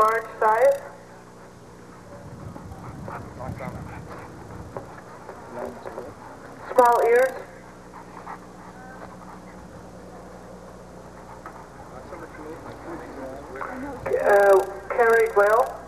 large size. Small ears. Uh, carried well.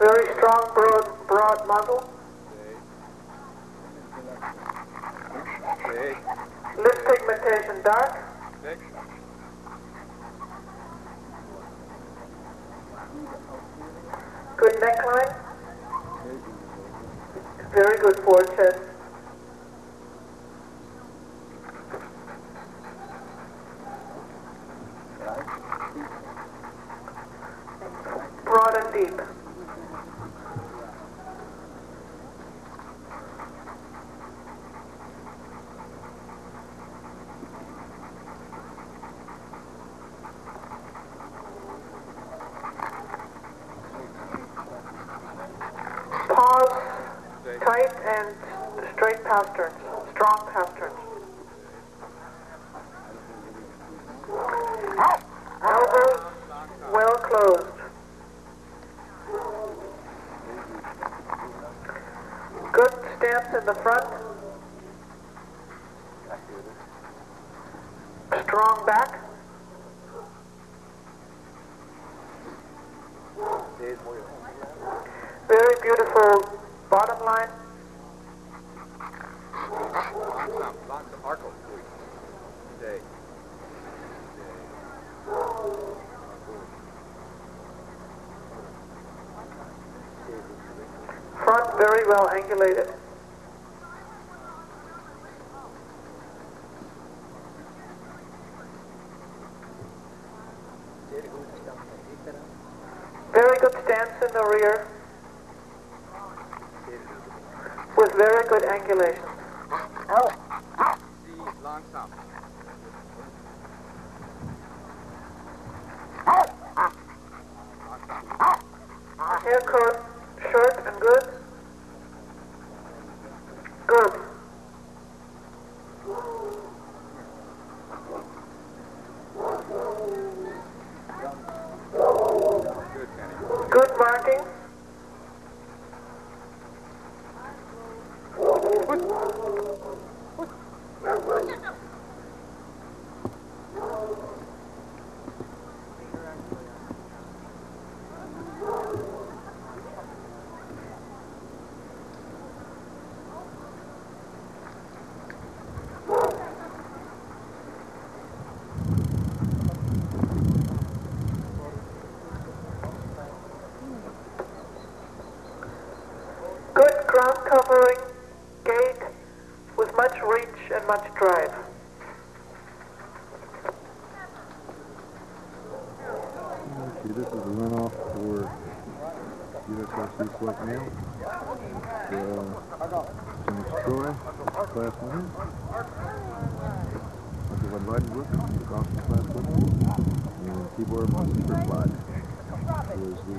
Very strong, broad, broad muzzle. Lip pigmentation dark. Good neckline. Very good forward. Broad and deep. Tight and straight pasterns, strong pasterns. Elbows well closed. Good stance in the front. Strong back. Front very well angulated. Very good stance in the rear with very good angulation. Haircut short and good. Good. Good, Kenny. Good marking. Good ground covering, gait with much reach and much drive. Okay, this is a runoff for USRC Select Male. Uh, James Troy, class winner. Michael vom Weidenbruch, Boston class winner. And Tibor Superfly, who is the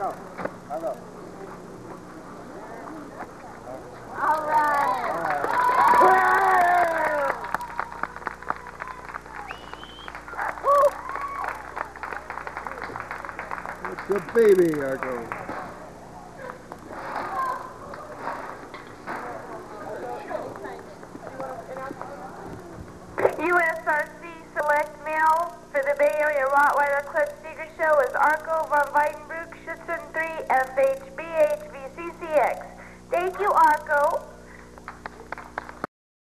All right. It's a baby, Argo. USRC Select Male for the Bay Area Rottweiler Klub Sieger Show is Arco vom Weidenbruch. Richardson 3 FHBHVCCX. Thank you, Arco.